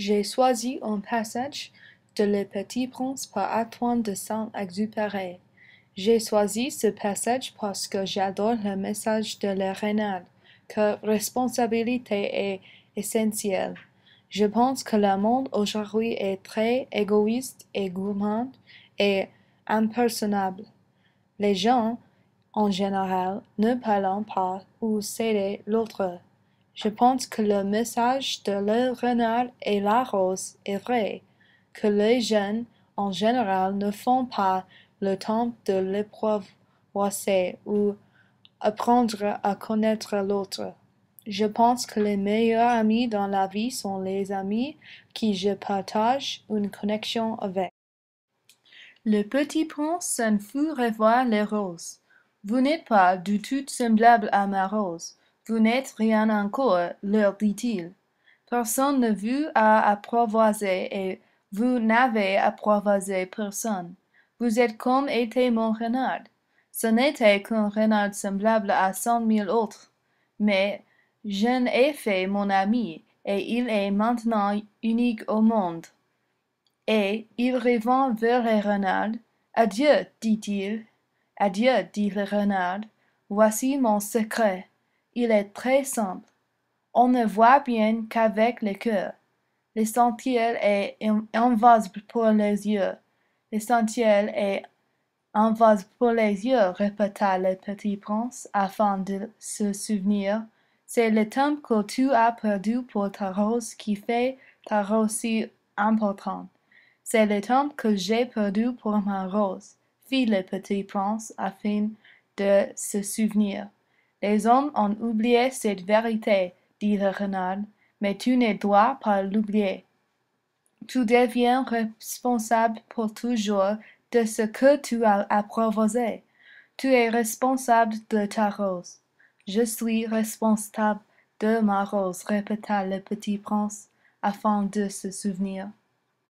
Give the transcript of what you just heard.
J'ai choisi un passage de Le Petit Prince par Antoine de Saint-Exupéry. J'ai choisi ce passage parce que j'adore le message de la renard, que responsabilité est essentielle. Je pense que le monde aujourd'hui est très égoïste et gourmand et impersonnable. Les gens, en général, ne parlent pas ou cédent l'autre. Je pense que le message de le renard et la rose est vrai, que les jeunes en général ne font pas le temps de l'apprivoiser ou apprendre à connaître l'autre. Je pense que les meilleurs amis dans la vie sont les amis qui je partage une connexion avec. Le petit prince s'en fut revoir les roses. Vous n'êtes pas du tout semblable à ma rose. Vous n'êtes rien encore, leur dit-il. Personne ne vous a apprivoisé et vous n'avez apprivoisé personne. Vous êtes comme était mon renard. Ce n'était qu'un renard semblable à cent mille autres. Mais j'en ai fait mon ami, et il est maintenant unique au monde. Et il revint vers le renard. Adieu, dit-il. Adieu, dit le renard. Voici mon secret. Il est très simple. On ne voit bien qu'avec le cœur. L'essentiel est invisible pour les yeux. L'essentiel est invisible pour les yeux, répéta le petit prince afin de se souvenir. C'est le temps que tu as perdu pour ta rose qui fait ta rose si importante. C'est le temps que j'ai perdu pour ma rose, fit le petit prince afin de se souvenir. Les hommes ont oublié cette vérité, dit le renard, mais tu ne dois pas l'oublier. Tu deviens responsable pour toujours de ce que tu as apprivoisé. Tu es responsable de ta rose. Je suis responsable de ma rose, répéta le petit prince, afin de se souvenir.